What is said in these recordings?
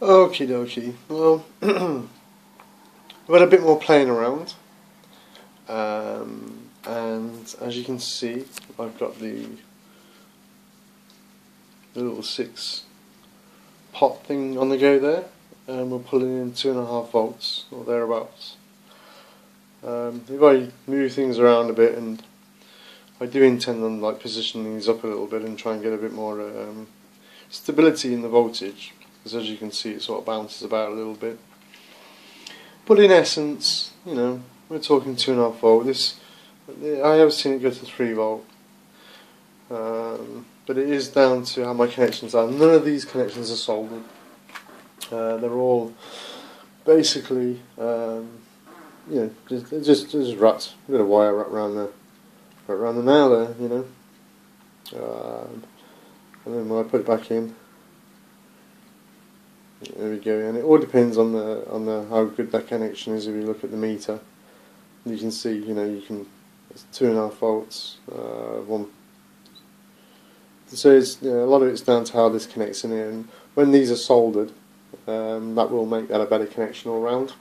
Okie dokie. Well, I've had a bit more playing around, um, and as you can see, I've got the, little six pot thing on the go there, and we're pulling in two and a half volts or thereabouts. Um, if I move things around a bit, and I do intend on like positioning these up a little bit and try and get a bit more um, stability in the voltage because as you can see it sort of bounces about a little bit. But in essence you know we're talking 2.5 volt. This I have seen it go to 3 volt. Um, but it is down to how my connections are. None of these connections are soldered uh, they're all basically um, you know just, just, just ruts a bit of wire wrapped around the around the nail there you know. Um, and then when I put it back in there we go, and it all depends on the on the how good that connection is. If you look at the meter, you can see, you know, you can it's two and a half volts, uh, one. So it's you know, a lot of it's down to how this connects in here, and when these are soldered, um, that will make that a better connection all round,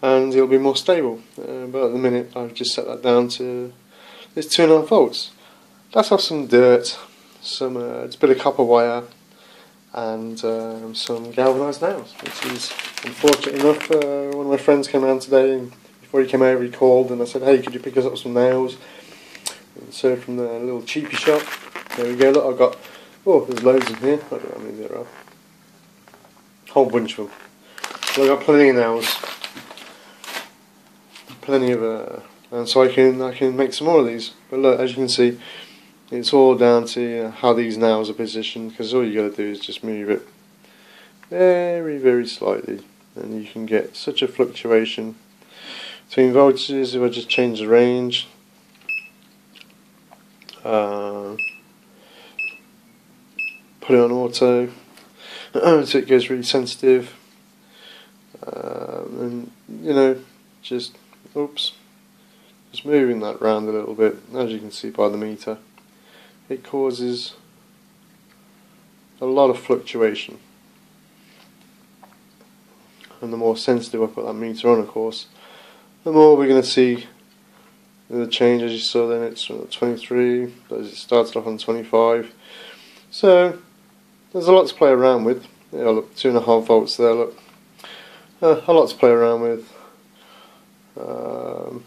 and it'll be more stable. Uh, but at the minute, I've just set that down to this two and a half volts. Let's have some dirt, some uh, it's a bit of copper wire and um, some galvanised nails, which is unfortunate enough. Uh, one of my friends came around today, and before he came over, he called and I said, "Hey, could you pick us up some nails?" And so from the little cheapy shop, there we go. Look, I've got oh, there's loads in here. I don't know how many there are. A whole bunch of them. So I've got plenty of nails, plenty of, uh, and so I can I can make some more of these. But look, as you can see. It's all down to uh, how these nails are positioned because all you got to do is just move it very very slightly and you can get such a fluctuation between voltages if I just change the range. Uh, put it on auto so it goes really sensitive. Um, and you know just oops just moving that round a little bit as you can see by the meter it causes a lot of fluctuation. And the more sensitive I put that meter on, of course, the more we're going to see the change. As you saw, then it's 23, as it started off on 25. So there's a lot to play around with. Yeah, look, two and a half volts there. Look, uh, a lot to play around with. Um,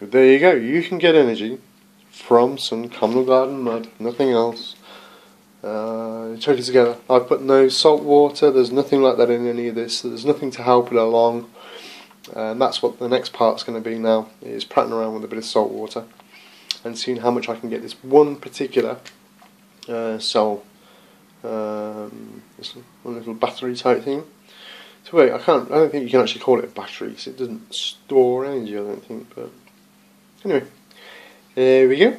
there you go. You can get energy from some garden mud, nothing else. Uh, chuck it together. I've put no salt water, there's nothing like that in any of this, there's nothing to help it along. And that's what the next part's going to be now, is prattling around with a bit of salt water and seeing how much I can get this one particular uh, cell, um, this one little battery type thing. So wait, I can't, I don't think you can actually call it a battery because it doesn't store energy, I don't think, but anyway. Uh, there we go.